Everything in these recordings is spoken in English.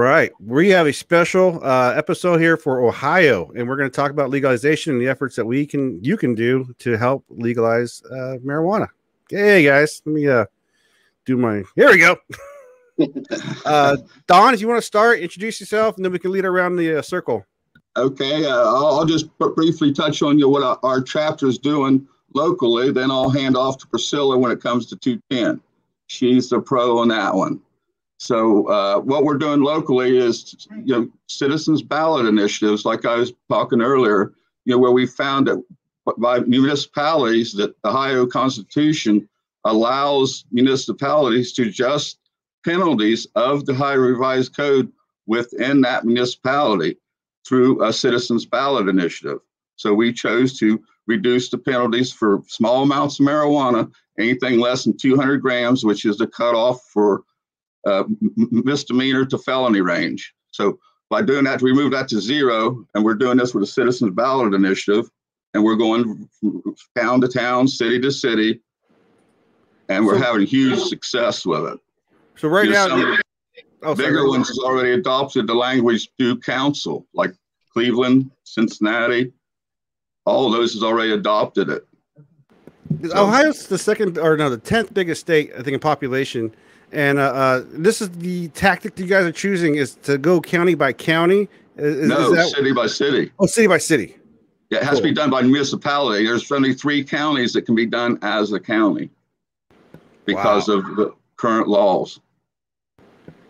right. We have a special uh, episode here for Ohio, and we're going to talk about legalization and the efforts that we can you can do to help legalize uh, marijuana. Hey guys, let me uh, do my. Here we go. uh, Don, if you want to start, introduce yourself, and then we can lead around the uh, circle. Okay, uh, I'll, I'll, just briefly touch on you what our, our chapter is doing locally. Then I'll hand off to Priscilla when it comes to 210. She's the pro on that one. So uh, what we're doing locally is, you know, citizens ballot initiatives, like I was talking earlier, you know, where we found that by municipalities that the Ohio Constitution allows municipalities to just penalties of the Ohio Revised Code within that municipality through a citizens ballot initiative. So we chose to reduce the penalties for small amounts of marijuana, anything less than 200 grams, which is the cutoff for uh, misdemeanor to felony range. So by doing that, we move that to zero, and we're doing this with a citizens ballot initiative, and we're going town to town, city to city, and we're so, having huge success with it. So right you now, oh, bigger sorry. ones has already adopted the language due council, like Cleveland, Cincinnati, all those has already adopted it. So, Ohio's the second, or no, the tenth biggest state, I think, in population. And uh, uh, this is the tactic you guys are choosing is to go county by county. Is, no, is that... city by city. Oh, city by city. Yeah, it has cool. to be done by municipality. There's only three counties that can be done as a county because wow. of the current laws.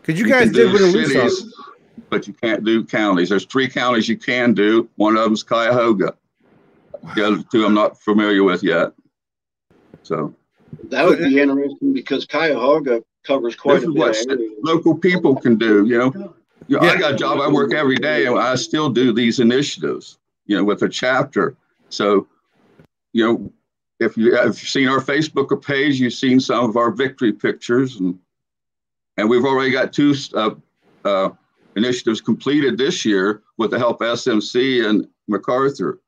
Because you, you guys did win a cities, but you can't do counties. There's three counties you can do. One of them's Cuyahoga. The other two I'm not familiar with yet. So that would be interesting because Cuyahoga covers quite a bit. local people can do. You know, you know yeah. I got a job. I work every day, and I still do these initiatives. You know, with a chapter. So, you know, if you have seen our Facebook page, you've seen some of our victory pictures, and and we've already got two uh, uh, initiatives completed this year with the help of SMC and MacArthur.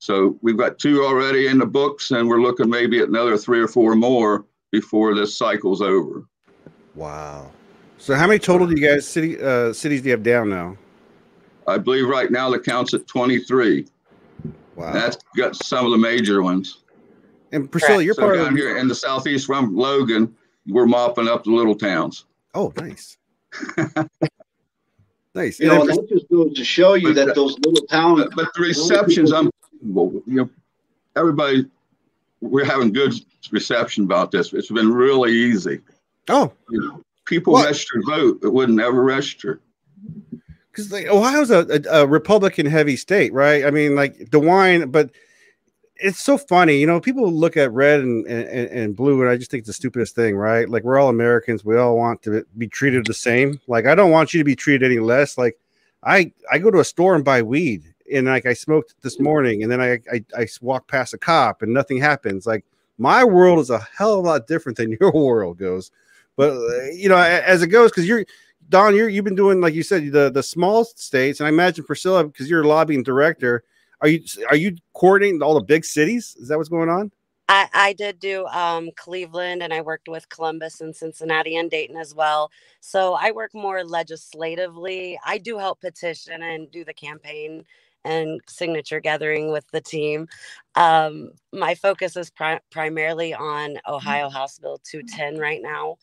So we've got two already in the books, and we're looking maybe at another three or four more before this cycle's over. Wow. So how many total do you guys city uh, cities do you have down now? I believe right now the count's at 23. Wow. That's got some of the major ones. And Priscilla, you're so part down of here in the southeast from Logan. We're mopping up the little towns. Oh, nice. nice. You know, that just goes to show you that those little towns. But, but the receptions, I'm, you know, everybody, we're having good reception about this. It's been really easy. Oh, you know, people what? register vote that wouldn't ever register. Because like, Ohio's a, a, a Republican heavy state, right? I mean, like DeWine, but it's so funny, you know. People look at red and, and, and blue, and I just think it's the stupidest thing, right? Like we're all Americans, we all want to be treated the same. Like I don't want you to be treated any less. Like I I go to a store and buy weed, and like I smoked this morning, and then I I, I walk past a cop, and nothing happens. Like my world is a hell of a lot different than your world goes. But uh, you know, as it goes, because you're Don, you're you've been doing like you said the the small states, and I imagine Priscilla, because you're a lobbying director, are you are you coordinating all the big cities? Is that what's going on? I, I did do um, Cleveland and I worked with Columbus and Cincinnati and Dayton as well. So I work more legislatively. I do help petition and do the campaign and signature gathering with the team. Um, my focus is pri- primarily on Ohio House Bill 210 right now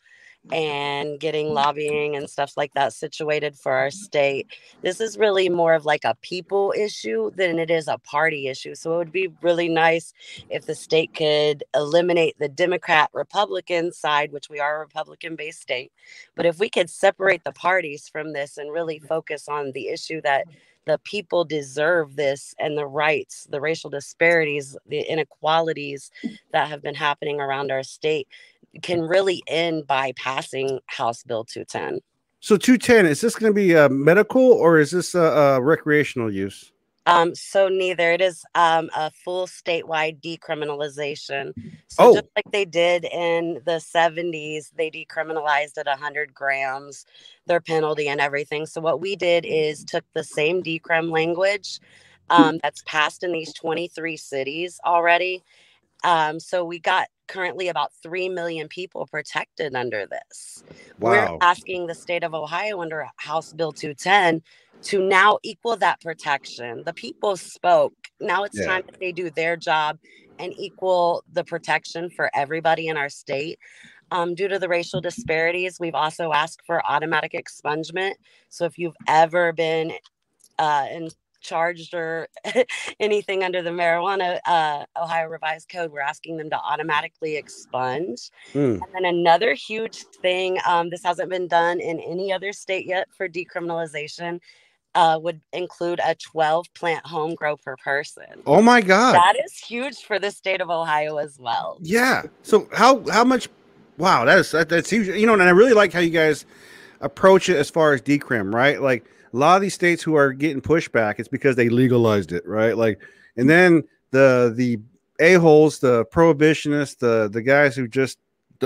and getting mm-hmm. lobbying and stuff like that situated for our mm-hmm. state. This is really more of like a people issue than it is a party issue. So it would be really nice if the state could eliminate the Democrat Republican side, which we are a Republican based state. But if we could separate the parties from this and really mm-hmm. focus on the issue that the people deserve this and the rights, the racial disparities, the inequalities mm. that have been happening around our state can really end by passing House Bill 210. So 210 is this going to be a medical or is this a, a recreational use? Um, so neither. It is um, a full statewide decriminalization. So oh. just like they did in the 70s, they decriminalized at 100 grams, their penalty and everything. So what we did is took the same decrim language um, that's passed in these 23 cities already. Um, so we got currently about 3 million people protected under this. Wow. We're asking the state of Ohio under House Bill 210 to now equal that protection. The people spoke. Now it's Yeah. time that they do their job and equal the protection for everybody in our state. Um, due to the racial disparities, we've also asked for automatic expungement. So if you've ever been uh, in charged or anything under the marijuana uh, Ohio revised code, we're asking them to automatically expunge. Hmm. And then another huge thing, um, this hasn't been done in any other state yet for decriminalization, uh, would include a 12 plant home grow per person. Oh my God. That is huge for the state of Ohio as well. Yeah. So how how much? Wow, that is that, that's huge. You know, and I really like how you guys approach it as far as decrim, right? Like a lot of these states who are getting pushback, it's because they legalized it, right? Like, and then the the a holes, the prohibitionists, the the guys who just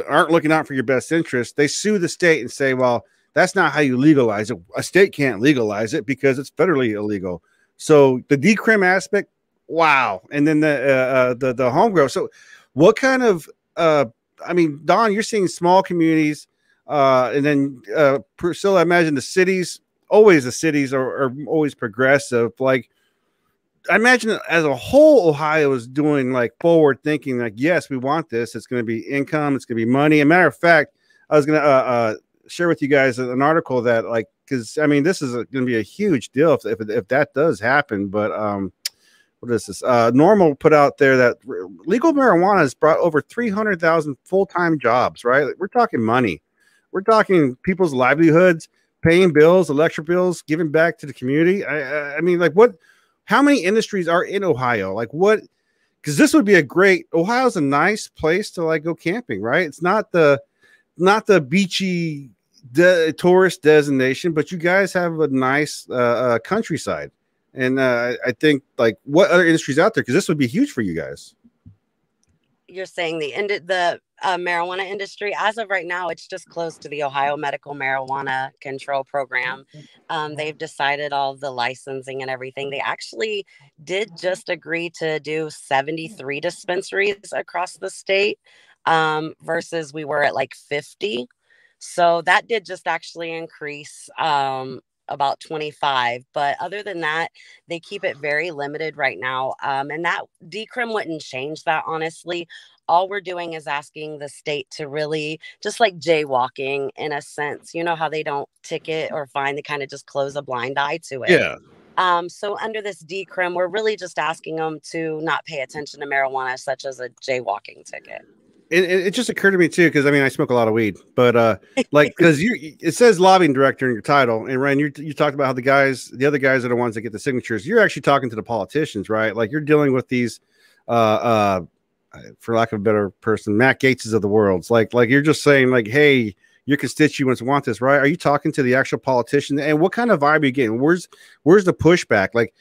aren't looking out for your best interest, they sue the state and say, well, that's not how you legalize it. A state can't legalize it because it's federally illegal. So the decrim aspect, wow. And then the uh, uh, the the home grow. So what kind of uh I mean, Don, you're seeing small communities, uh, and then uh, Priscilla, I imagine the cities, always the cities are, are always progressive. Like, I imagine as a whole, Ohio is doing like forward thinking, like, yes, we want this. It's going to be income, it's going to be money. a matter of fact, I was going to uh, uh, share with you guys an article that, like, because I mean, this is going to be a huge deal if, if, if that does happen. But, um, what is this? Uh, NORML put out there that legal marijuana has brought over 300,000 full time jobs, right? We're talking money. We're talking people's livelihoods, paying bills, electric bills, giving back to the community. I, I, I mean, like, what, how many industries are in Ohio? Like, what, because this would be a great, Ohio's a nice place to like go camping, right? It's not the, not the beachy de- tourist designation, but you guys have a nice uh, uh, countryside. And uh, I think like what other industries out there because this would be huge for you guys. You're saying the end the uh, marijuana industry, as of right now, it's just closed to the Ohio Medical Marijuana Control Program. Um, they've decided all the licensing and everything. They actually did just agree to do 73 dispensaries across the state um, versus we were at like 50. So that did just actually increase um, about 25 but other than that they keep it very limited right now. Um, and that decrim wouldn't change that honestly all we're doing is asking the state to really just like jaywalking in a sense you know how they don't ticket or fine they kind of just close a blind eye to it Yeah. um, so under this decrim we're really just asking them to not pay attention to marijuana such as a jaywalking ticket It, it, it just occurred to me too because I mean I smoke a lot of weed, but uh, like because you it says lobbying director in your title, and Ryan, you you talked about how the guys, the other guys are the ones that get the signatures. You're actually talking to the politicians, right? Like you're dealing with these, uh, uh, for lack of a better person, Matt Gateses of the world. Like like you're just saying like, hey, your constituents want this, right? Are you talking to the actual politician? And what kind of vibe are you getting? Where's where's the pushback? Like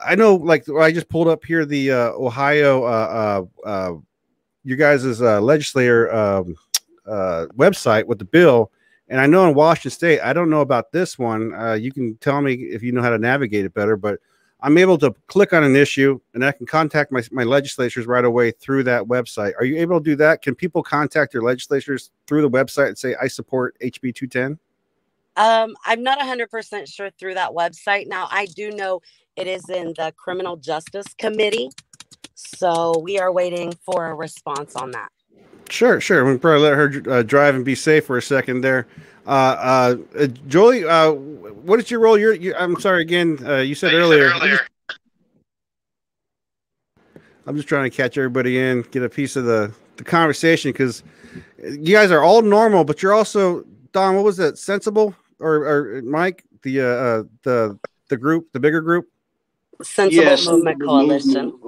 I know, like I just pulled up here the uh, Ohio. Uh, uh, uh, you guys' uh, legislator um, uh, website with the bill. And I know in Washington State, I don't know about this one. Uh, you can tell me if you know how to navigate it better, but I'm able to click on an issue and I can contact my, my legislators right away through that website. Are you able to do that? Can people contact your legislators through the website and say, I support HB 210? Um, I'm not 100% sure through that website. Now, I do know it is in the Criminal Justice Committee. So we are waiting for a response on that. Sure, sure. We probably let her uh, drive and be safe for a second there. Uh, uh, Jolie, uh, what is your role? You're, you, I'm sorry again. Uh, you said You earlier. said earlier. I'm just trying to catch everybody in, get a piece of the, the conversation because you guys are all NORML, but you're also Don. What was that? Sensible or, or Mike? The uh, uh, the the group, the bigger group. Sensible Yes, Movement Coalition.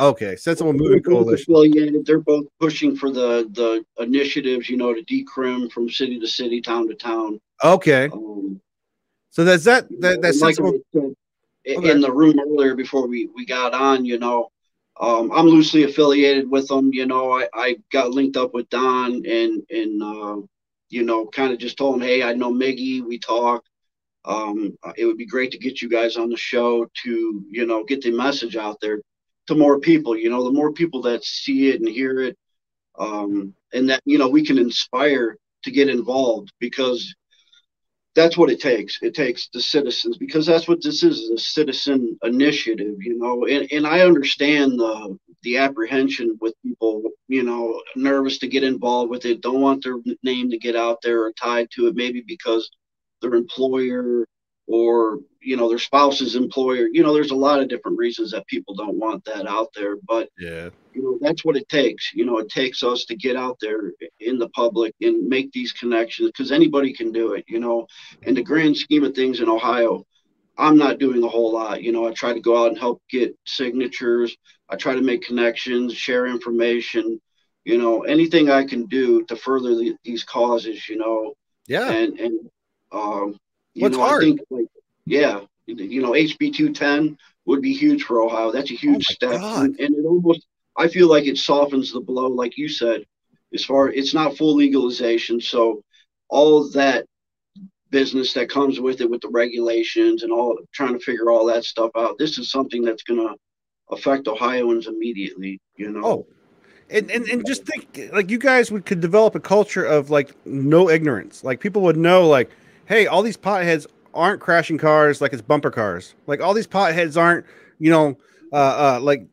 Okay, Sensible Movement both Coalition. affiliated. They're both pushing for the the initiatives, you know, to decrim from city to city, town to town. Okay, Um, so that's that that that's like Sensible. I said Okay. in the room earlier before we, we got on, you know, um, I'm loosely affiliated with them. You know, I, I got linked up with Don and, and, uh, you know, kind of just told him, Hey, I know Miggy, we talk. Um, it would be great to get you guys on the show to, you know, get the message out there to more people, you know, the more people that see it and hear it, um, and that you know we can inspire to get involved because that's what it takes. It takes the citizens because that's what this is, a citizen initiative, you know. And, and I understand the the apprehension with people, you know, nervous to get involved with it, don't want their name to get out there or tied to it, maybe because their employer or you know their spouse's employer you know there's a lot of different reasons that people don't want that out there but yeah. you know that's what it takes. You know it takes us to get out there in the public and make these connections because anybody can do it you know? In the grand scheme of things in ohio i'm not doing a whole lot you know? I try to go out and help get signatures. I try to make connections share information you know? Anything i can do to further the, these causes you know? Yeah. And and um you What's know, hard? I think like yeah, you know, HB two ten would be huge for Ohio. That's a oh huge Oh step, and, and it almost I feel like it softens the blow, like you said, as far it's not full legalization, so all that business that comes with it, with the regulations and all trying to figure all that stuff out. This is something that's going to affect Ohioans immediately. You know. Oh, and, and and just think like you guys would could develop a culture of like no ignorance. Like people would know like, hey, all these potheads aren't crashing cars like it's bumper cars. Like all these potheads aren't, you know, uh, uh like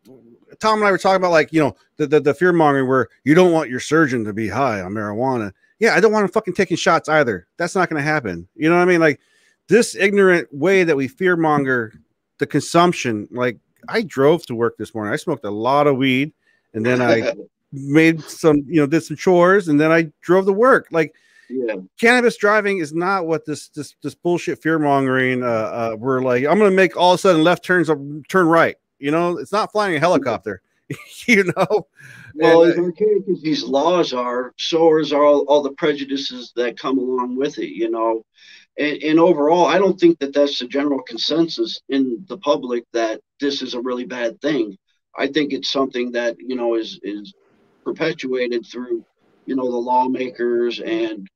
Tom and I were talking about like, you know, the the, the fear mongering where you don't want your surgeon to be high on marijuana. Yeah, I don't want him fucking taking shots either. That's not going to happen. You know what I mean? Like this ignorant way that we fear monger the consumption. Like I drove to work this morning. I smoked a lot of weed, and then I made some, you know, did some chores, and then I drove to work. Like yeah, cannabis driving is not what this this this bullshit fear mongering. Uh, uh, we're like, I'm gonna make all of a sudden left turns turn right. You know, it's not flying a helicopter. you know, Well, And, as archaic as these laws are, so is all, all the prejudices that come along with it, you know. And, and overall, I don't think that that's the general consensus in the public that this is a really bad thing. I think it's something that, you know, is, is perpetuated through, you know, the lawmakers and,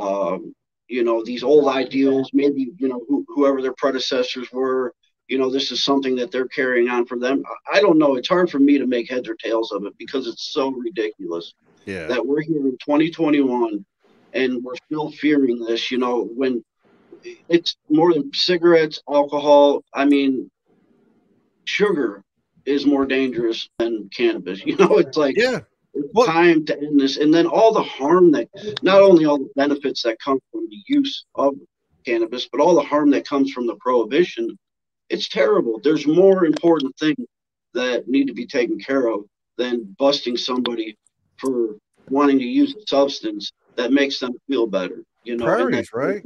um, you know, these old ideals, maybe, you know, who, whoever their predecessors were, you know, this is something that they're carrying on for them. I- I don't know. It's hard for me to make heads or tails of it because it's so ridiculous yeah, that we're here in 2021 and we're still fearing this. You know, when it's more than cigarettes, alcohol. I mean, sugar is more dangerous than cannabis. You know, it's like yeah, it's Well- time to end this. And then all the harm that, not only all the benefits that come from the use of cannabis, but all the harm that comes from the prohibition, it's terrible. There's more important things that need to be taken care of than busting somebody for wanting to use a substance that makes them feel better. You know, Priorities, right?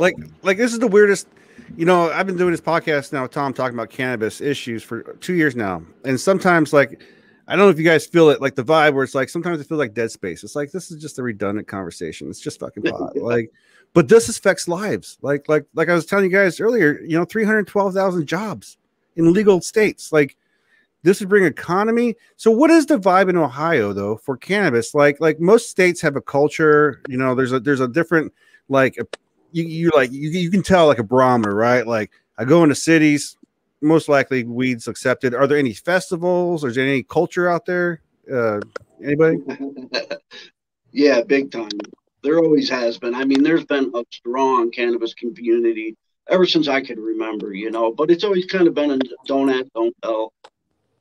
like like this is the weirdest you know i've been doing this podcast now with tom talking about cannabis issues for two years now and sometimes like i don't know if you guys feel it like the vibe where it's like sometimes it feels like dead space. It's like this is just a redundant conversation. It's just fucking pot like but this affects lives. Like like like i was telling you guys earlier you know 312000 jobs in legal states. Like this would bring economy. So what is the vibe in ohio though for cannabis? Like like most states have a culture you know there's a there's a different like you you like you, you can tell like a barometer, right? Like I go into cities, most likely weeds accepted. Are there any festivals? Or is there any culture out there? Uh, anybody? yeah, big time. There always has been. I mean, there's been a strong cannabis community ever since I could remember, you know, but it's always kind of been a don't ask, don't tell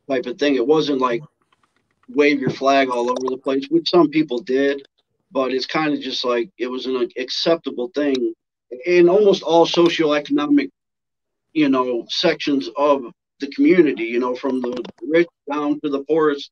type of thing. It wasn't like wave your flag all over the place, which some people did, but it's kind of just like it was an acceptable thing in almost all socioeconomic, you know, sections of the community, you know, from the rich down to the poorest.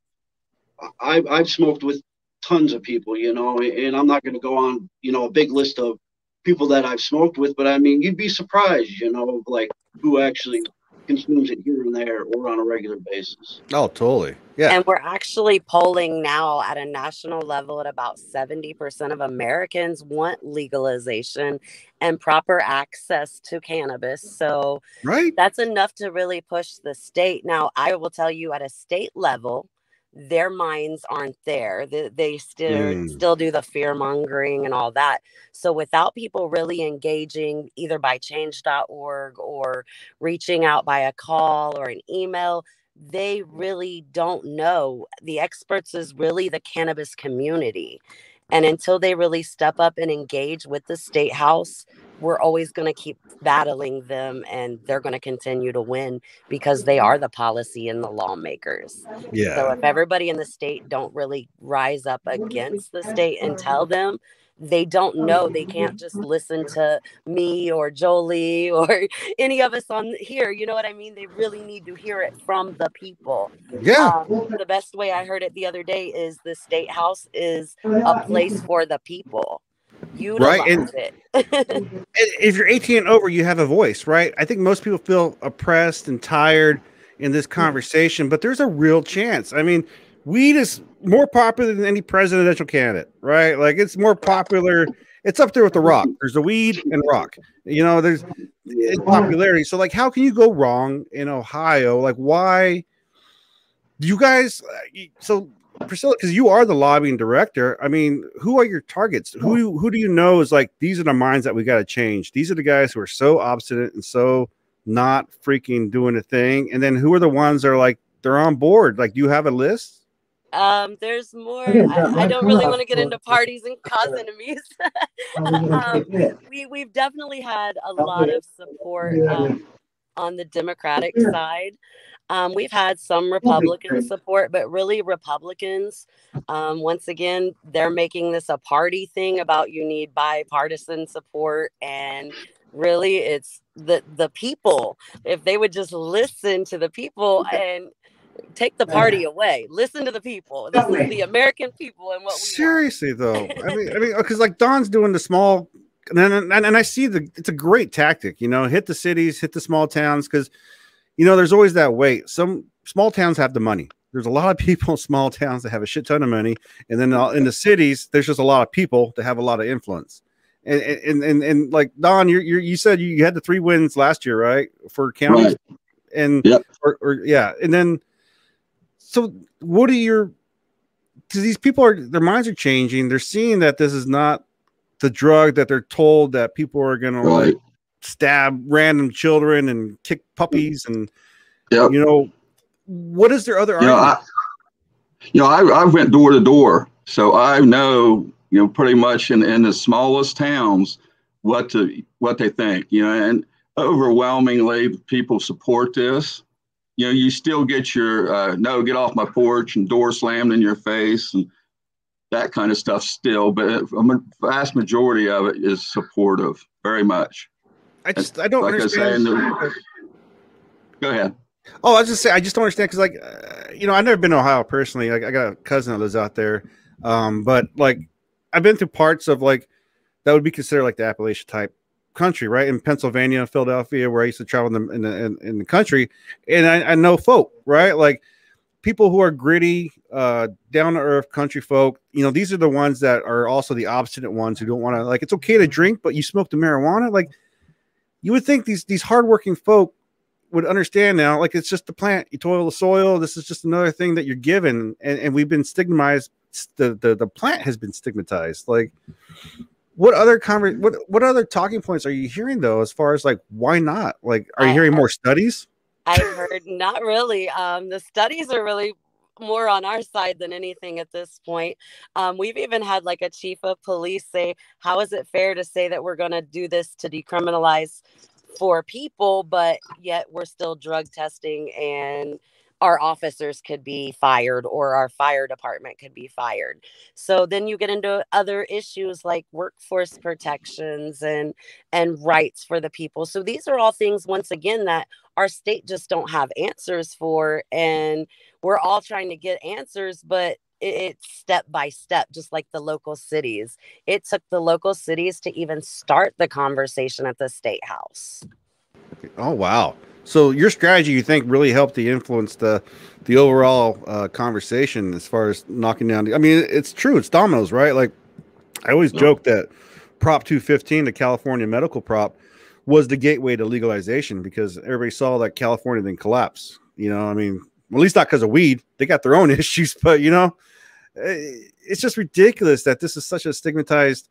I've, I've smoked with tons of people, you know, and I'm not going to go on, you know, a big list of people that I've smoked with, but I mean, you'd be surprised, you know, like who actually consumes it here and there or on a regular basis. Oh, totally. Yeah. And we're actually polling now at a national level at about 70% of Americans want legalization and proper access to cannabis. So right. that's enough to really push the state. Now, I will tell you at a state level, their minds aren't there. They, they still Mm. still do the fear mongering and all that. So without people really engaging either by change.org or reaching out by a call or an email, they really don't know. The experts is really the cannabis community. And until they really step up and engage with the state house, we're always going to keep battling them and they're going to continue to win because they are the policy and the lawmakers. Yeah. So if everybody in the state don't really rise up against the state and tell them they don't know they can't just listen to me or jolie or any of us on here you know what i mean? They really need to hear it from the people. Yeah. Um, the best way i heard it the other day is the state house is a place for the people Utilize right and, it. and if you're 18 and over you have a voice right i think most people feel oppressed and tired in this conversation but there's a real chance i mean weed is more popular than any presidential candidate, right? Like it's more popular. It's up there with the rock. There's the weed and rock. You know, there's popularity. So, like, how can you go wrong in Ohio? Like, why? Do you guys? Uh, so, Priscilla, because you are the lobbying director. I mean, who are your targets? Who who do you know is like these are the minds that we got to change? These are the guys who are so obstinate and so not freaking doing a thing. And then who are the ones that are like they're on board? Like, do you have a list? Um, there's more. I, I, don't really want to get into parties and cause enemies. um, we we've definitely had a lot of support um, on the Democratic side. Um, we've had some Republican support, but really Republicans, um, once again, they're making this a party thing about you need bipartisan support and really it's the the people if they would just listen to the people and take the party away. Listen to the people. This is the American people and what we seriously though. I mean, I mean, because like Don's doing the small, and, and and I see the it's a great tactic. You know, hit the cities, hit the small towns, because you know there's always that weight. Some small towns have the money. There's a lot of people in small towns that have a shit ton of money, and then in the cities, there's just a lot of people that have a lot of influence. And and and, and like Don, you you said you had the three wins last year, right, for counties, right. and yep. or, or yeah, and then so what are your because these people are their minds are changing they're seeing that this is not the drug that they're told that people are gonna like stab random children and kick puppies and yep. you know what is their other you know, I, you know I, I went door to door so i know you know pretty much in, in the smallest towns what to what they think you know and overwhelmingly people support this you know, you still get your uh, no, get off my porch and door slammed in your face and that kind of stuff still, but a vast majority of it is supportive, very much. I just I don't like understand. I go ahead. Oh, I was just say I just don't understand because like uh, you know I've never been to Ohio personally. Like I got a cousin that lives out there, um, but like I've been through parts of like that would be considered like the Appalachian type country, right? In Pennsylvania, Philadelphia, where I used to travel in the in the, in, in the country, and I, I, know folk, right? Like people who are gritty, uh, down to earth country folk. You know, these are the ones that are also the obstinate ones who don't want to like. It's okay to drink, but you smoke the marijuana. Like you would think these these hardworking folk would understand now. Like it's just the plant. You toil the soil. This is just another thing that you're given, and and we've been stigmatized. The the the plant has been stigmatized. Like what other conver- what what other talking points are you hearing though as far as like why not like are you I, hearing more studies i heard not really um the studies are really more on our side than anything at this point um, we've even had like a chief of police say how is it fair to say that we're going to do this to decriminalize for people but yet we're still drug testing and our officers could be fired or our fire department could be fired. So then you get into other issues like workforce protections and and rights for the people. So these are all things once again that our state just don't have answers for and we're all trying to get answers but it's step by step, just like the local cities. It took the local cities to even start the conversation at the state house. Oh, wow. So your strategy, you think, really helped to influence the the overall uh, conversation as far as knocking down. The, I mean, it's true. It's dominoes, right? Like I always joke that Prop 215, the California medical prop, was the gateway to legalization because everybody saw that California then collapse. You know, I mean, at least not because of weed. They got their own issues, but you know, eh, it's just ridiculous that this is such a stigmatized,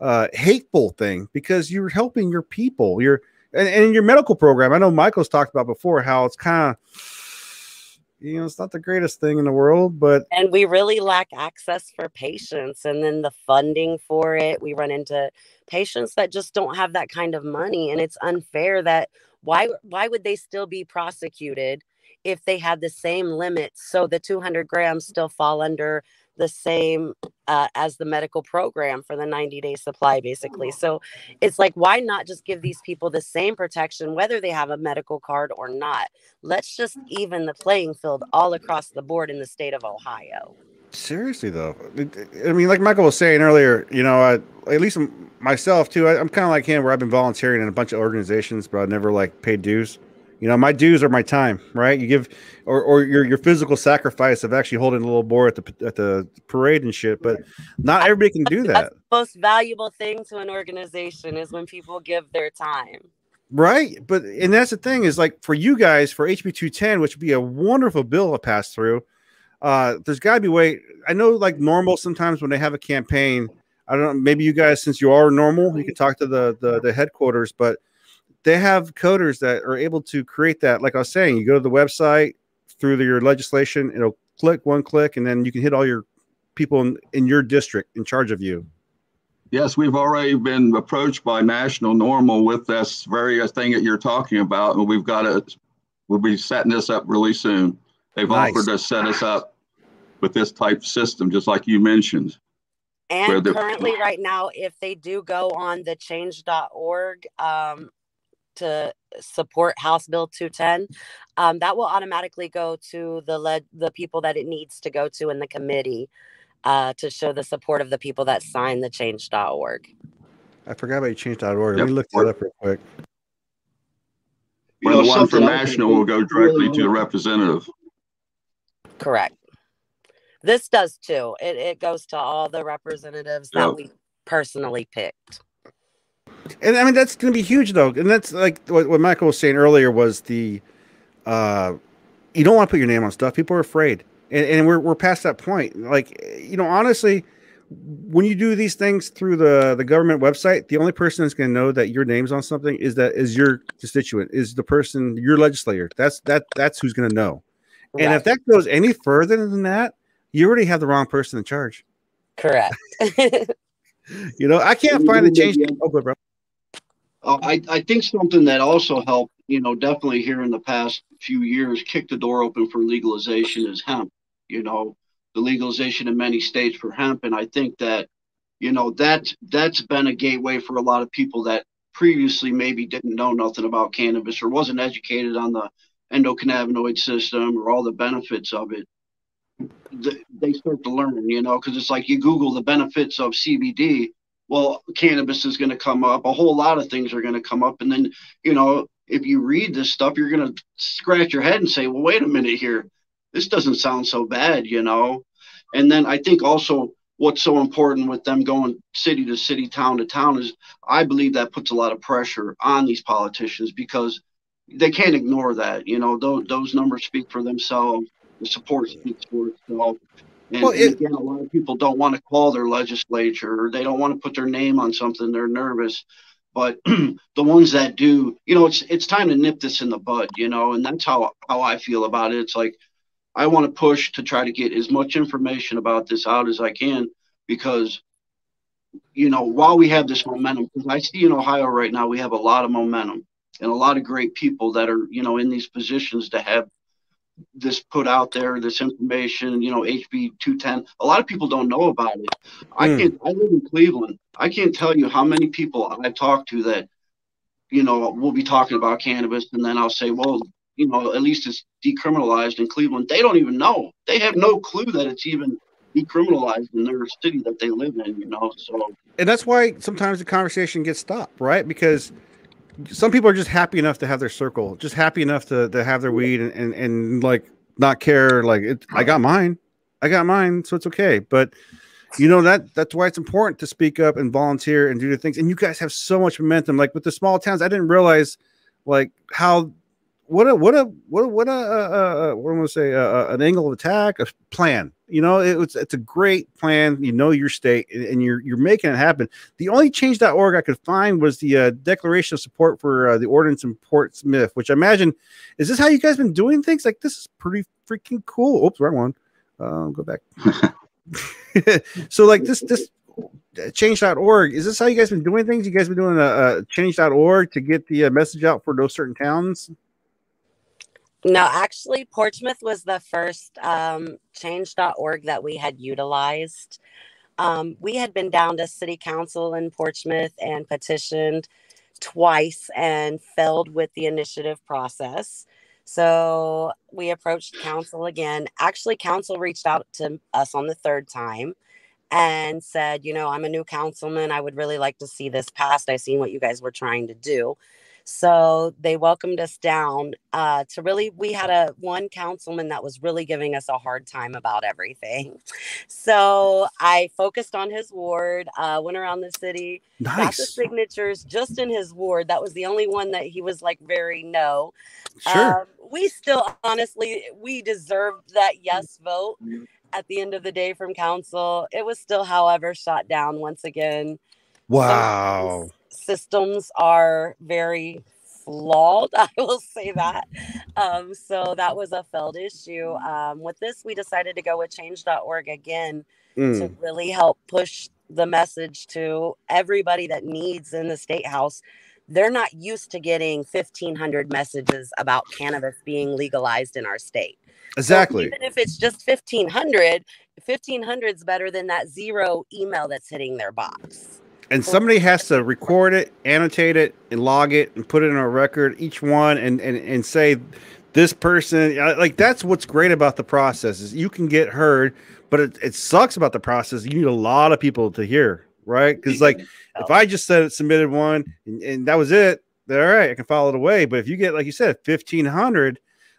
uh, hateful thing because you're helping your people. You're and, and in your medical program, I know Michael's talked about before how it's kind of You know, it's not the greatest thing in the world, but and we really lack access for patients and then the funding for it. We run into patients that just don't have that kind of money and it's unfair that why why would they still be prosecuted if they had the same limits so the 200 grams still fall under the same uh, as the medical program for the 90 day supply, basically. So it's like, why not just give these people the same protection, whether they have a medical card or not? Let's just even the playing field all across the board in the state of Ohio. Seriously, though, I mean, like Michael was saying earlier, you know, I, at least myself too, I, I'm kind of like him, where I've been volunteering in a bunch of organizations, but I've never like paid dues. You know, my dues are my time, right? You give, or, or your your physical sacrifice of actually holding a little boar at the at the parade and shit. But not everybody can do that. The most valuable thing to an organization is when people give their time. Right, but and that's the thing is like for you guys for HB two ten, which would be a wonderful bill to pass through. Uh, there's got to be way. I know like NORML sometimes when they have a campaign. I don't know. Maybe you guys, since you are NORML, you can talk to the the, the headquarters, but they have coders that are able to create that. Like I was saying, you go to the website through the, your legislation, it'll click one click, and then you can hit all your people in, in your district in charge of you. Yes, we've already been approached by National NORML with this very thing that you're talking about, and we've got it. We'll be setting this up really soon. They've nice. offered to set us up with this type of system, just like you mentioned. And currently, right now, if they do go on the change.org um, to support House Bill 210, um, that will automatically go to the led the people that it needs to go to in the committee uh, to show the support of the people that signed the change.org. I forgot about change.org. Yep. Let me look that up real quick. Well, the one for national will go directly to the representative. Correct. This does too. It, it goes to all the representatives yep. that we personally picked. And I mean that's going to be huge though, and that's like what, what Michael was saying earlier was the, uh, you don't want to put your name on stuff. People are afraid, and, and we're we're past that point. Like you know, honestly, when you do these things through the the government website, the only person that's going to know that your name's on something is that is your constituent, is the person your legislator. That's that that's who's going to know. And if that goes any further than that, you already have the wrong person in charge. Correct. you know, I can't find the change. Oh, good, bro. Uh, I, I think something that also helped, you know, definitely here in the past few years, kick the door open for legalization is hemp. You know, the legalization in many states for hemp, and I think that, you know, that that's been a gateway for a lot of people that previously maybe didn't know nothing about cannabis or wasn't educated on the endocannabinoid system or all the benefits of it. They start to learn, you know, because it's like you Google the benefits of CBD well, cannabis is going to come up. A whole lot of things are going to come up. And then, you know, if you read this stuff, you're going to scratch your head and say, well, wait a minute here. This doesn't sound so bad, you know? And then I think also what's so important with them going city to city, town to town is I believe that puts a lot of pressure on these politicians because they can't ignore that. You know, those, those numbers speak for themselves. The support speaks for itself. And, well, it, and, again, a lot of people don't want to call their legislature or they don't want to put their name on something. They're nervous. But the ones that do, you know, it's it's time to nip this in the bud, you know, and that's how how I feel about it. It's like I want to push to try to get as much information about this out as I can because you know, while we have this momentum, because I see in Ohio right now, we have a lot of momentum and a lot of great people that are, you know, in these positions to have this put out there, this information, you know, HB 210. A lot of people don't know about it. Mm. I hmm. can't, I live in Cleveland. I can't tell you how many people I've talked to that, you know, we'll be talking about cannabis and then I'll say, well, you know, at least it's decriminalized in Cleveland. They don't even know. They have no clue that it's even decriminalized in their city that they live in, you know. So and that's why sometimes the conversation gets stopped, right? Because some people are just happy enough to have their circle, just happy enough to, to have their weed and, and, and like not care. Like it, I got mine, I got mine, so it's okay. But you know that that's why it's important to speak up and volunteer and do the things. And you guys have so much momentum. Like with the small towns, I didn't realize like how what a what a what a, what a, uh, uh, what am I gonna say uh, an angle of attack, a plan. You know, it, it's it's a great plan. You know your state, and you're you're making it happen. The only change.org I could find was the uh, Declaration of Support for uh, the Ordinance in Portsmouth, which I imagine is this how you guys been doing things? Like this is pretty freaking cool. Oops, wrong one. Um, go back. so like this this change.org is this how you guys been doing things you guys been doing a, a change.org to get the uh, message out for those certain towns no actually portsmouth was the first um, change.org that we had utilized um, we had been down to city council in portsmouth and petitioned twice and failed with the initiative process so we approached council again. Actually, council reached out to us on the third time and said, you know, I'm a new councilman. I would really like to see this passed. I seen what you guys were trying to do. So they welcomed us down uh, to really. We had a one councilman that was really giving us a hard time about everything. So I focused on his ward, uh, went around the city, nice. got the signatures just in his ward. That was the only one that he was like very no. Sure. Um, we still honestly we deserved that yes vote at the end of the day from council. It was still, however, shot down once again. Wow. Systems are very flawed. I will say that. Um, so that was a failed issue. Um, with this, we decided to go with change.org again mm. to really help push the message to everybody that needs in the state house they're not used to getting 1500 messages about cannabis being legalized in our state exactly so even if it's just 1500 1500 is better than that zero email that's hitting their box and somebody has to record it annotate it and log it and put it in a record each one and and, and say this person like that's what's great about the process is you can get heard but it, it sucks about the process you need a lot of people to hear right? Because like if I just said it, submitted one and, and, that was it, then all right, I can follow it away. But if you get like you said, fifteen hundred,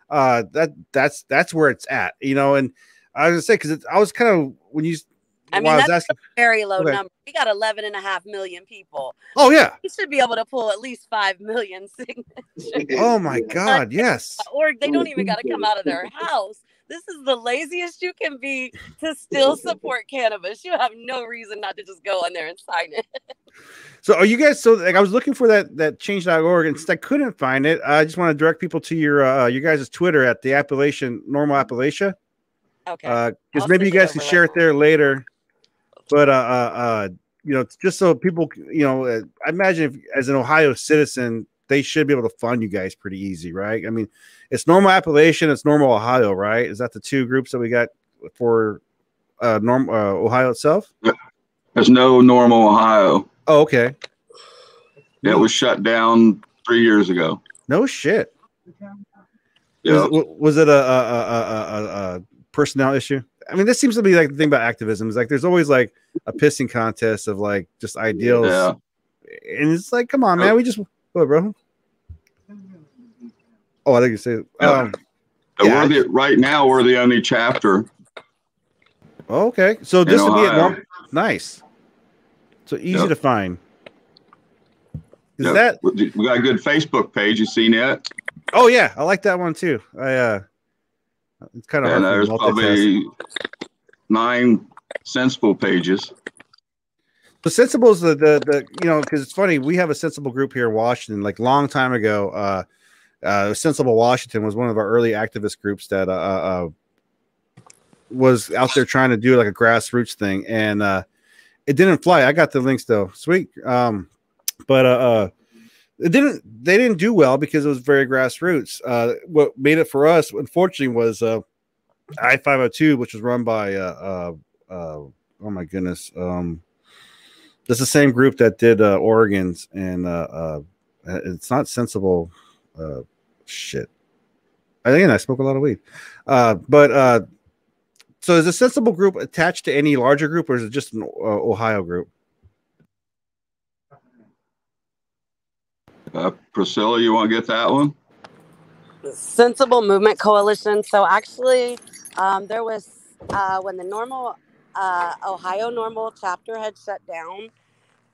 uh, that that's that's where it's at, you know. And I was gonna say because I was kind of when you. I mean, that's asking, a very low okay. number. We got 11 and a half million people. Oh, yeah. We should be able to pull at least 5 million signatures. Oh, my God. yes. Or they don't even got to come out of their house this is the laziest you can be to still support cannabis. You have no reason not to just go in there and sign it. So are you guys so like I was looking for that that change.org and I couldn't find it. I just want to direct people to your uh you guys' Twitter at the Appalachian NORML Appalachia. Okay. Uh because maybe you guys can share it there later. But uh uh, uh you know, just so people, you know, uh, I imagine if, as an Ohio citizen, they should be able to fund you guys pretty easy, right? I mean, it's NORML Appalachian, it's NORML Ohio, right? Is that the two groups that we got for uh, norm uh, Ohio itself? There's no NORML Ohio. Oh, okay. Yeah, it was shut down three years ago. No shit. Yeah. Was, was, it a, a, a, a, personnel issue? I mean, this seems to be like the thing about activism is like there's always like a pissing contest of like just ideals. Yeah. And it's like, come on, man, we just what, bro? Oh, I think you said. Um, yeah. We're the, right now. We're the only chapter. Okay, so this would be at one. Nice. So easy yep. to find. Is yep. that we got a good Facebook page? You seen it? Oh yeah, I like that one too. I uh, it's kind of and there's probably nine sensible pages. So sensible is the, the the you know because it's funny we have a sensible group here in Washington like long time ago. Uh, uh, sensible Washington was one of our early activist groups that uh, uh, uh, was out there trying to do like a grassroots thing, and uh, it didn't fly. I got the links though, sweet. Um, but uh, uh, it didn't. They didn't do well because it was very grassroots. Uh, what made it for us, unfortunately, was uh, I five hundred two, which was run by uh, uh, uh, oh my goodness, um, that's the same group that did uh, Oregon's, and uh, uh, it's not sensible. Uh, shit. Again, I smoke a lot of weed, uh, but uh, so is a sensible group attached to any larger group, or is it just an Ohio group? Uh, Priscilla, you want to get that one? Sensible Movement Coalition. So actually, um, there was uh, when the NORML uh, Ohio NORML chapter had shut down,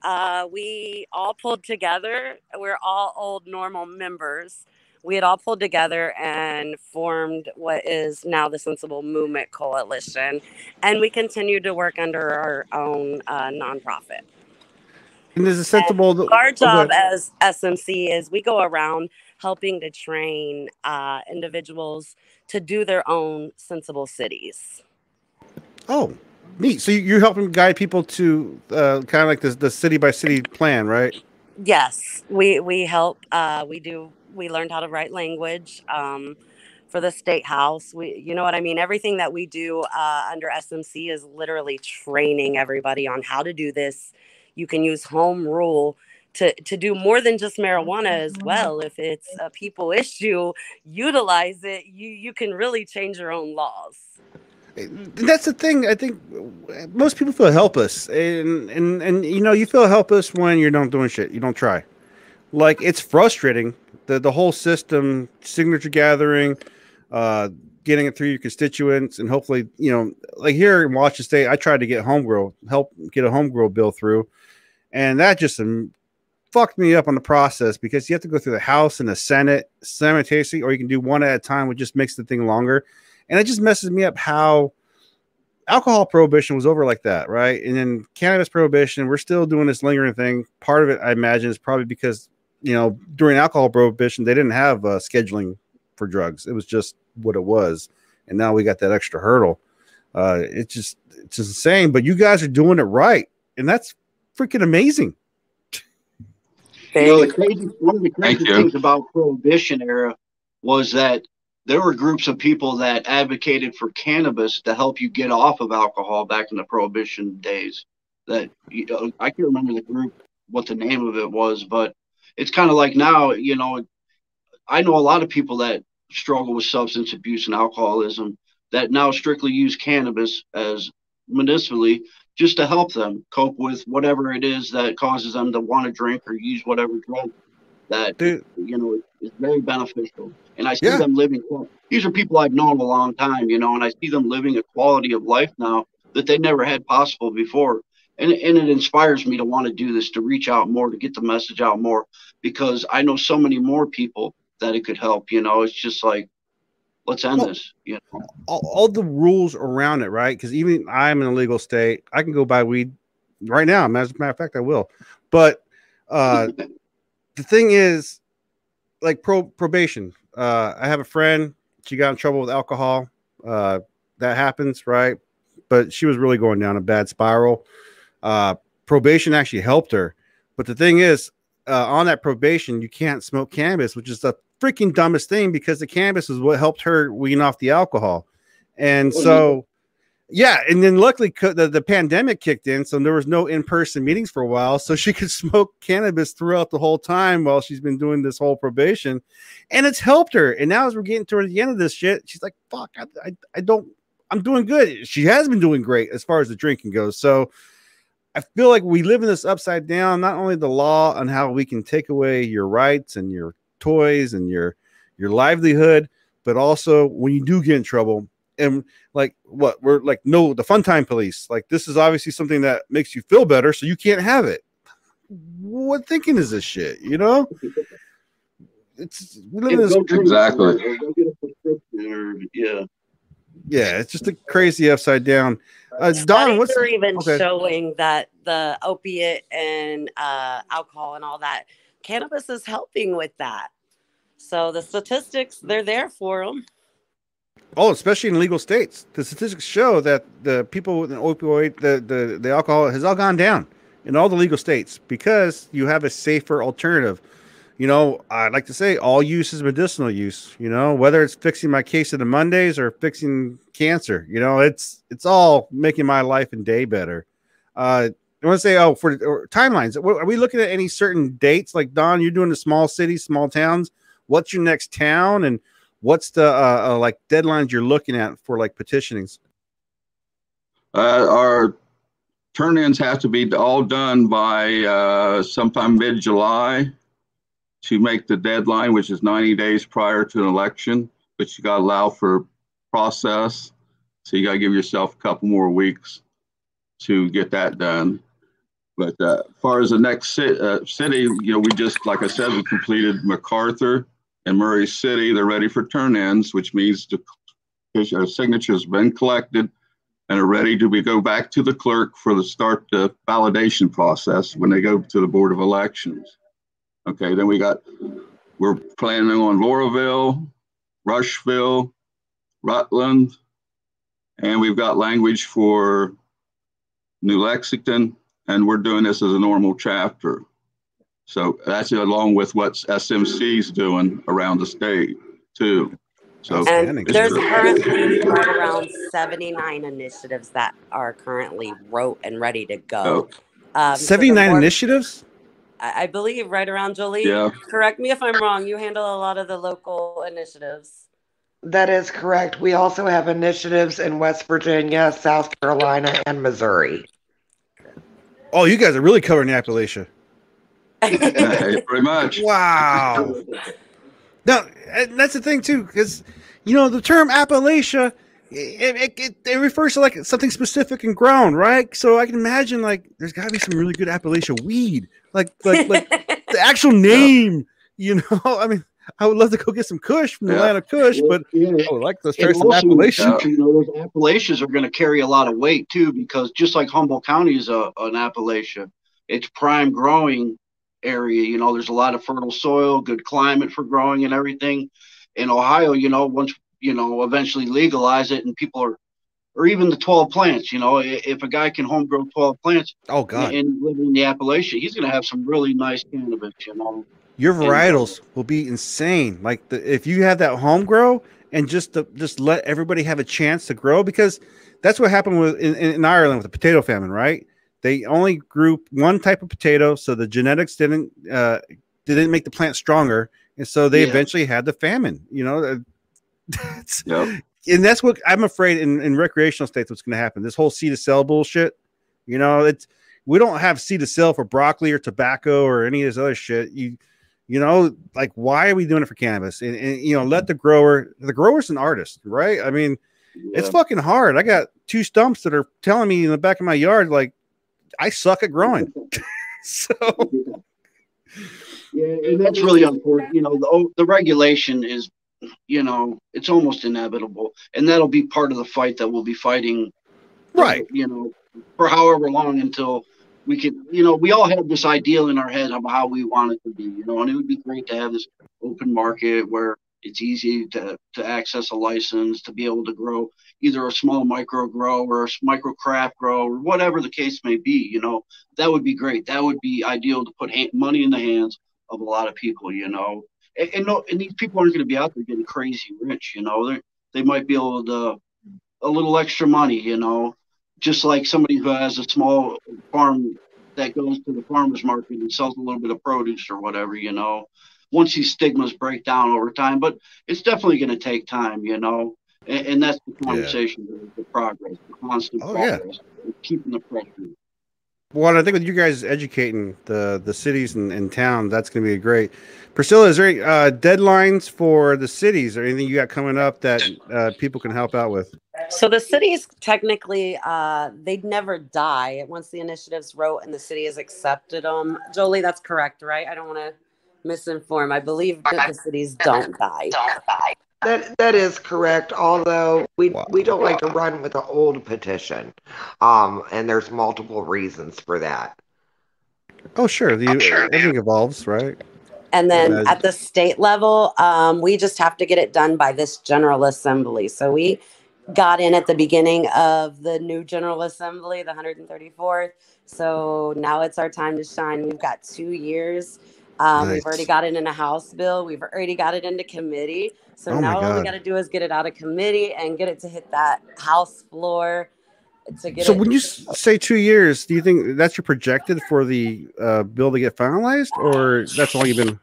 uh, we all pulled together. We're all old NORML members. We had all pulled together and formed what is now the Sensible Movement Coalition, and we continued to work under our own uh, nonprofit. And there's a sensible. Our job as SMC is we go around helping to train uh, individuals to do their own sensible cities. Oh, neat. So you're helping guide people to uh, kind of like the, the city by city plan, right? Yes, we we help. Uh, we do. We learned how to write language um, for the state house. We, you know what I mean. Everything that we do uh, under SMC is literally training everybody on how to do this. You can use home rule to to do more than just marijuana as well. If it's a people issue, utilize it. You you can really change your own laws that's the thing. I think most people feel helpless, and and and you know, you feel helpless when you're not doing shit. You don't try. Like it's frustrating. The the whole system, signature gathering, uh, getting it through your constituents, and hopefully, you know, like here in Washington State, I tried to get home grow, help get a home grow bill through, and that just um, fucked me up on the process because you have to go through the House and the Senate simultaneously, or you can do one at a time, which just makes the thing longer and it just messes me up how alcohol prohibition was over like that, right? And then cannabis prohibition, we're still doing this lingering thing. Part of it, I imagine, is probably because you know during alcohol prohibition they didn't have uh, scheduling for drugs; it was just what it was, and now we got that extra hurdle. Uh, it's just it's just insane, but you guys are doing it right, and that's freaking amazing. You know, the crazy, one of the crazy things about prohibition era was that there were groups of people that advocated for cannabis to help you get off of alcohol back in the prohibition days that you know, i can't remember the group what the name of it was but it's kind of like now you know i know a lot of people that struggle with substance abuse and alcoholism that now strictly use cannabis as municipally just to help them cope with whatever it is that causes them to want to drink or use whatever drug that Dude. you know is very beneficial. And I see yeah. them living. These are people I've known a long time, you know, and I see them living a quality of life now that they never had possible before. And, and it inspires me to want to do this, to reach out more, to get the message out more, because I know so many more people that it could help. You know, it's just like, let's end well, this. You know, all, all the rules around it, right? Because even I'm in a legal state, I can go buy weed right now. As a matter of fact, I will. But uh, the thing is, like pro probation. Uh, I have a friend. She got in trouble with alcohol. Uh, that happens, right? But she was really going down a bad spiral. Uh, probation actually helped her. But the thing is, uh, on that probation, you can't smoke cannabis, which is the freaking dumbest thing because the cannabis is what helped her wean off the alcohol. And so yeah, and then luckily the, the pandemic kicked in, so there was no in person meetings for a while, so she could smoke cannabis throughout the whole time while she's been doing this whole probation, and it's helped her. And now as we're getting toward the end of this shit, she's like, "Fuck, I, I, I don't, I'm doing good." She has been doing great as far as the drinking goes. So I feel like we live in this upside down. Not only the law on how we can take away your rights and your toys and your your livelihood, but also when you do get in trouble, and like what we're like no the fun time police like this is obviously something that makes you feel better so you can't have it. What thinking is this shit you know? It's exactly. yeah yeah it's just a crazy upside down. Uh, Don, what's are even okay. showing that the opiate and uh, alcohol and all that? Cannabis is helping with that. So the statistics they're there for them Oh, especially in legal states, the statistics show that the people with an opioid, the, the the alcohol has all gone down in all the legal states because you have a safer alternative. You know, I like to say all use is medicinal use. You know, whether it's fixing my case of the Mondays or fixing cancer, you know, it's it's all making my life and day better. Uh, I want to say, oh, for timelines, are we looking at any certain dates? Like Don, you're doing the small cities, small towns. What's your next town and what's the uh, uh, like deadlines you're looking at for like petitionings? Uh, our turn-ins have to be all done by uh, sometime mid-July to make the deadline, which is 90 days prior to an election. But you got to allow for process, so you got to give yourself a couple more weeks to get that done. But uh, as far as the next uh, city, you know, we just, like I said, we completed McArthur and Murray City. They're ready for turn ins, which means the signature has been collected. and are ready to be, go back to the clerk for the start the validation process when they go to the Board of Elections. Okay, then we got, we're planning on Laurelville, Rushville, Rutland, and we've got language for New Lexington, and we're doing this as a NORML chapter. So that's along with what SMC's doing around the state too. So And there's currently right around 79 initiatives that are currently wrote and ready to go. Um, 79 more- initiatives? I I believe right around Jolie. Yeah. Correct me if I'm wrong. You handle a lot of the local initiatives. That is correct. We also have initiatives in West Virginia, South Carolina, and Missouri. Oh, you guys are really covering Appalachia. Hey, pretty much. Wow. no, and that's the thing too, because you know the term Appalachia, it, it, it, it refers to like something specific and grown, right? So I can imagine like there's got to be some really good Appalachia weed, like like like the actual name. You know, I mean, I would love to go get some Kush from the Yeah. land of Kush, but yeah, I would like to And start some also the Appalachia. you know, those Appalachians are going to carry a lot of weight too, because just like Humboldt County is a, an Appalachia, it's prime growing area. You know, there's a lot of fertile soil, good climate for growing and everything. In Ohio, you know, once you know eventually legalize it and people are, or even the 12 plants. You know, if a guy can home grow 12 plants Oh God, and live in the Appalachia, he's going to have some really nice cannabis. You know. your varietals will be insane. Like the, if you have that home grow and just to, just let everybody have a chance to grow because that's what happened with in, in Ireland with the potato famine, right? They only grew one type of potato, so the genetics didn't uh, didn't make the plant stronger, and so they Yeah. eventually had the famine. You know, that's, Yep. And that's what I'm afraid in, in recreational states what's going to happen. This whole seed to sale bullshit. You know, it's we don't have seed to sale for broccoli or tobacco or any of this other shit. You you know, like why are we doing it for cannabis? And, and you know, let the grower the grower's an artist, right? I mean, it's fucking hard. I got two stumps that are telling me in the back of my yard, like I suck at growing. so Yeah, and that's really unfortunate. You know, the the regulation is, you know, it's almost inevitable, and that'll be part of the fight that we'll be fighting. right. You know, for however long until we can. You know, we all have this ideal in our head of how we want it to be. You know, and it would be great to have this open market where it's easy to to access a license to be able to grow either a small micro grow or a micro craft grow or whatever the case may be. You know, that would be great. That would be ideal to put ha- money in the hands of a lot of people, you know. And, and no, and these people aren't going to be out there getting crazy rich, you know. They they might be able to a little extra money, you know, just like somebody who has a small farm that goes to the farmers market and sells a little bit of produce or whatever, you know. Once these stigmas break down over time, but it's definitely going to take time, you know. And, and that's the conversation, the, the progress, the constant Oh, yeah. progress, keeping the pressure. Well, I think with you guys educating the the cities and, and town, that's going to be great. Priscilla, is there any uh, deadlines for the cities or anything you got coming up that uh, people can help out with? So the cities technically, uh, they'd never die once the initiatives wrote and the city has accepted them. Jolie, that's correct, right? I don't want to misinform. I believe that the cities don't die. don't die. That that is correct. Although we Wow. we don't like to run with an old petition, um, and there's multiple reasons for that. Oh, sure. The, everything evolves, right? And then As- at the state level, um, we just have to get it done by this General Assembly. So we got in at the beginning of the new General Assembly, the 134th. So now it's our time to shine. We've got two years. Um, Nice. We've already got it in a House bill. We've already got it into committee. So Oh now all we got to do is get it out of committee and get it to hit that House floor. To get So when you say two years, do you think that's your projected for the uh, bill to get finalized, or that's all you've been?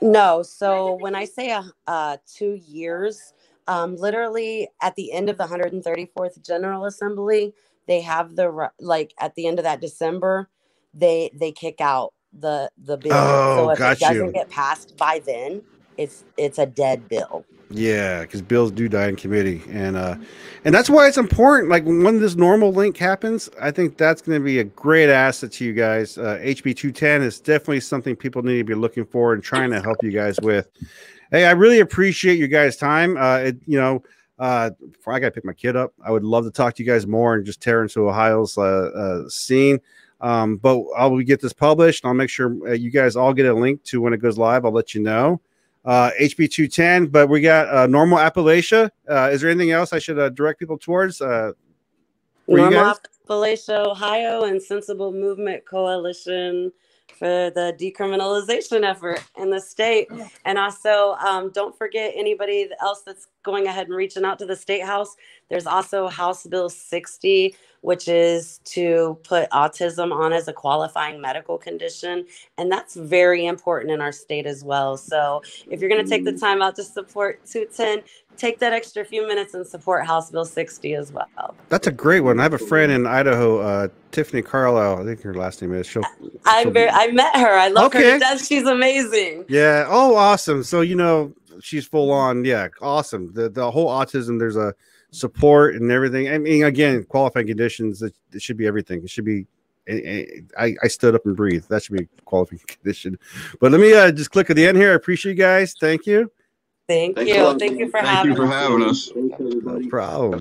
No. So when I say a, uh, two years, um, literally at the end of the 134th General Assembly, they have the like at the end of that December, they they kick out the the bill. Oh, so if got it doesn't you. get passed by then, it's it's a dead bill. Yeah, because bills do die in committee, and uh, and that's why it's important. Like when this normal link happens, I think that's going to be a great asset to you guys. Uh, HB two ten is definitely something people need to be looking for and trying to help you guys with. Hey, I really appreciate you guys' time. Uh, it, you know, Uh, before I got to pick my kid up, I would love to talk to you guys more and just tear into Ohio's uh, uh, scene. Um, but I'll get this published. I'll make sure uh, you guys all get a link to when it goes live. I'll let you know. Uh, HB 210, but we got uh, NORML Appalachia. Uh, is there anything else I should uh, direct people towards? Uh, for you NORML guys? Appalachia, Ohio, and Sensible Movement Coalition for the decriminalization effort in the state. And also, um, don't forget anybody else that's going ahead and reaching out to the state house. There's also House Bill 60, which is to put autism on as a qualifying medical condition. And that's very important in our state as well. So if you're going to take the time out to support 210, take that extra few minutes and support House Bill 60 as well. That's a great one. I have a friend in Idaho, uh, Tiffany Carlisle. I think her last name is. She'll, I she'll- very, I met her. I love her Okay. death. She's amazing. Yeah. Oh, awesome. So you know she's full on. Yeah, awesome. The the whole autism. There's a support and everything. I mean, again, qualifying conditions. It, it should be everything. It should be. I, I stood up and breathed. That should be a qualifying condition. But let me uh, just click at the end here. I appreciate you guys. Thank you. Thank Thanks a you. Thank you for Thank having you for us. having us. Thanks, everybody. No problem.